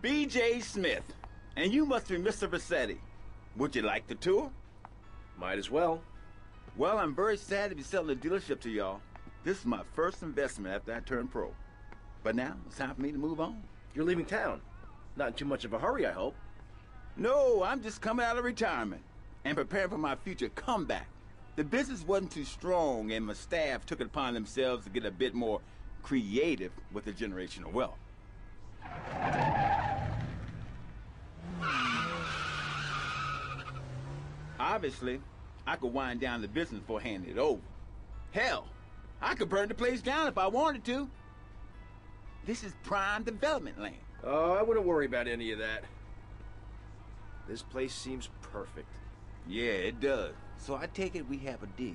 B.J. Smith. And you must be Mr. Vercetti. Would you like the tour? Might as well. Well, I'm very sad to be selling the dealership to y'all. This is my first investment after I turned pro. But now, it's time for me to move on. You're leaving town. Not in too much of a hurry, I hope. No, I'm just coming out of retirement and preparing for my future comeback. The business wasn't too strong, and my staff took it upon themselves to get a bit more creative with the generation of wealth. Obviously, I could wind down the business before handing it over. Hell, I could burn the place down if I wanted to. This is prime development land. Oh, I wouldn't worry about any of that. This place seems perfect. Yeah, it does. So I take it we have a deal.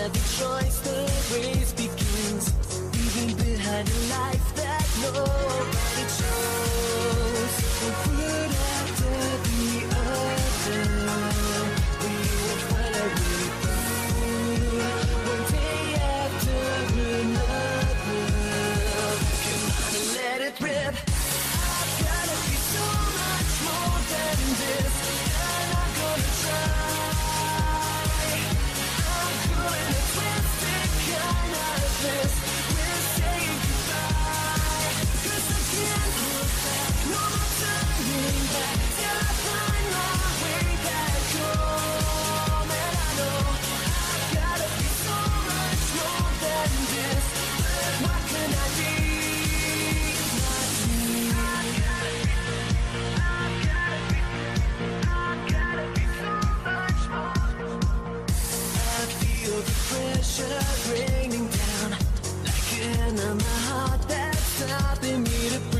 every choice the race begins, leaving behind a life that no the pressure raining down. Like an on my heart that's stopping me to breathe.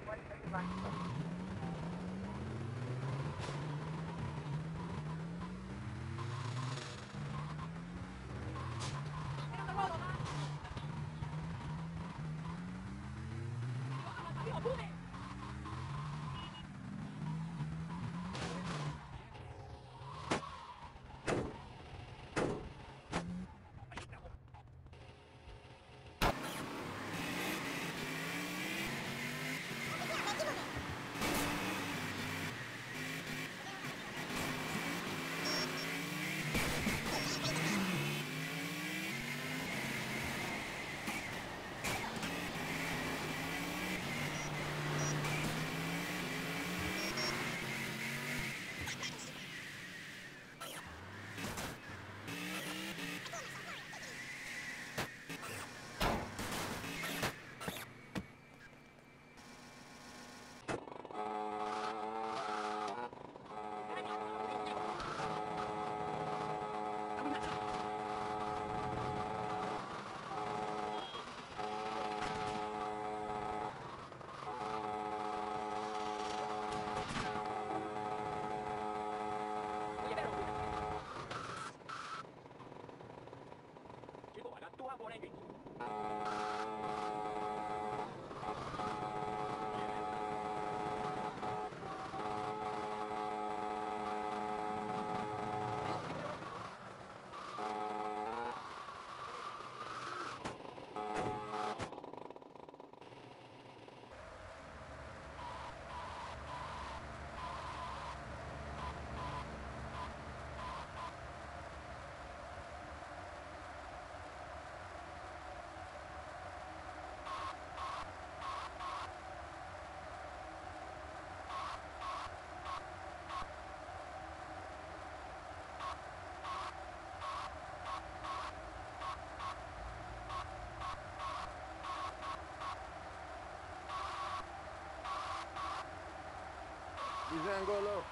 Buenas Collaborating. Zangolo. Contour